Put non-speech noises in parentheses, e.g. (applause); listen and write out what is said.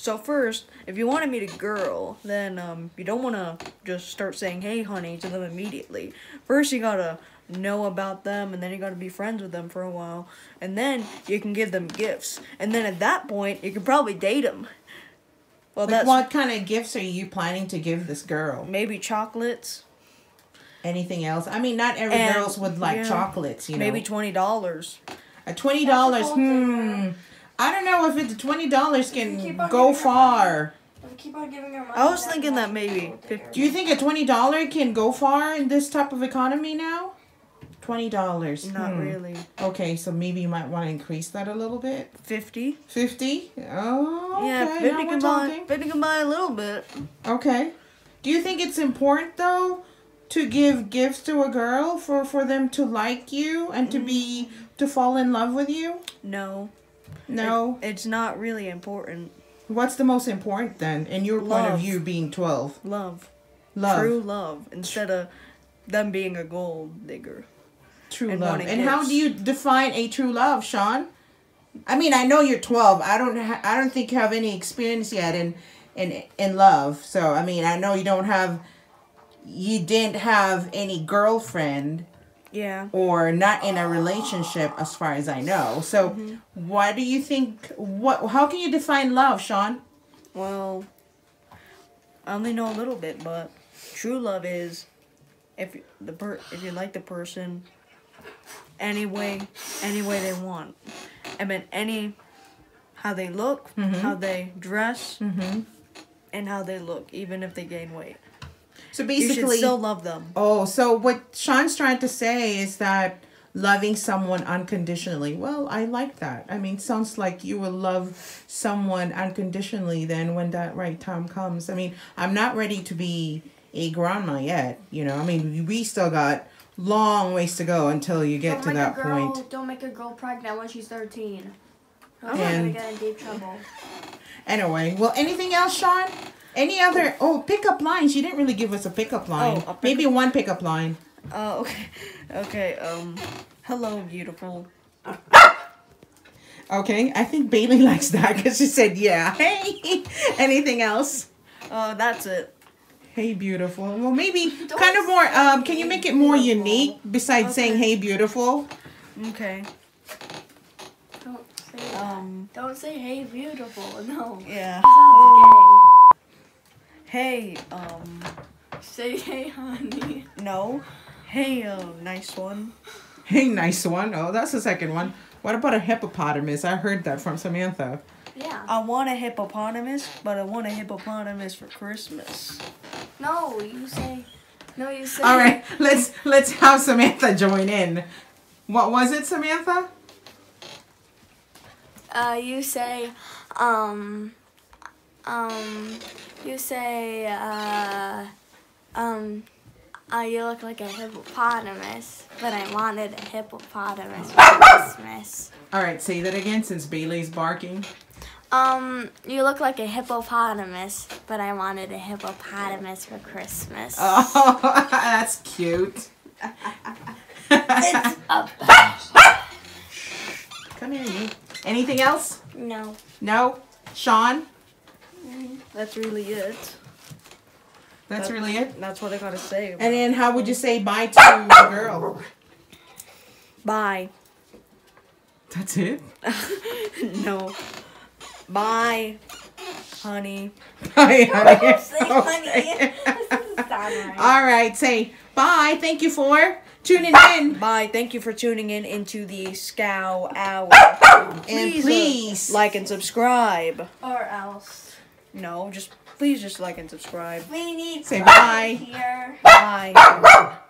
So first, if you want to meet a girl, then um, you don't want to just start saying "Hey, honey" to them immediately. First, you gotta know about them, and then you gotta be friends with them for a while, and then you can give them gifts, and then at that point, you can probably date them. Well, Like, that's what kind of gifts are you planning to give this girl? maybe chocolates, Anything else? I mean, not every And- girls would like yeah. chocolates, you know. maybe twenty dollars. A twenty dollars, That's a hmm. Thing, I don't know if it's twenty dollars can go far. Keep on giving her money. I was then thinking that maybe what we'll take her. Do you think a twenty dollar can go far in this type of economy now? Twenty dollars. Not hmm. really. Okay, so maybe you might want to increase that a little bit. Fifty. Fifty. Oh, okay. yeah, now fifty we're can buy. talking. Fifty can buy a little bit. Okay. Do you think it's important though to give gifts to a girl for for them to like you and to be mm. to fall in love with you? No. No. It- it's not really important. What's the most important then in your point of view being 12? Love. Love. True love. Instead of them being a gold digger. True and love. And how do you define a true love, Sean? I mean, I know you're 12. I don't ha- I don't think you have any experience yet in in in love. So, I mean, I know you don't have you didn't have any girlfriend Yeah. or not in a relationship as far as I know. So, Mm-hmm. why do you think what how can you define love, Sean? Well, I only know a little bit, but true love is if the per if you like the person any way any way they want. I mean any how they look, how they dress, and how they look, even if they gain weight. So You basically should still love them. Oh, so what Sean's trying to say is that loving someone unconditionally. Well, I like that. I mean, sounds like you will love someone unconditionally then when that right time comes. I mean, I'm not ready to be a grandma yet, you know. I mean, we still got long ways to go until you get don't to make that a girl, point. Don't make a girl pregnant when she's 13. I'm And- gonna get in deep trouble. Anyway, well, anything else, Sean? Any other oh pickup lines? You didn't really give us a pickup line. Oh, a pick- Maybe one pickup line. Uh, okay, (laughs) okay. Um, hello, beautiful. (coughs) Okay, I think Bailey (laughs) likes that because she said yeah. (laughs) Hey, anything else? Uh, that's it. Hey, beautiful. Well, maybe Don't kind of more. Um, can you make it more beautiful. unique besides saying "Hey, beautiful"? Okay. Don't say that. Um, Don't say hey beautiful. No. yeah. Sounds Hey, um. Say hey honey. no. Hey, uh, nice one. Hey, nice one. Oh, that's the second one. What about a hippopotamus? I heard that from Samantha. Yeah. I want a hippopotamus, but I want a hippopotamus for Christmas. No, you say. No, you say. All right, let's let's have Samantha join in. What was it, Samantha? Uh, you say, um, um, you say, uh, um, uh, you look like a hippopotamus, but I wanted a hippopotamus for (laughs) Christmas. All right, say that again since Bailey's barking. Um, you look like a hippopotamus, but I wanted a hippopotamus for Christmas. Oh, (laughs) that's cute. It's (laughs) a Come here, you. Anything else? no. No? Sean? That's really it. That's That- really it? That's what I gotta say. And then how would you say bye to the girl? Bye. That's it? (laughs) no. Bye, honey. (laughs) Bye, honey. (laughs) Say honey. This doesn't sound right. All right, say bye. Thank you for tuning in. Bye. Thank you for tuning in into the Scow Hour. And uh, please, like and subscribe. Or else. No, just please just like and subscribe. We need Say bye. here. Bye. (laughs)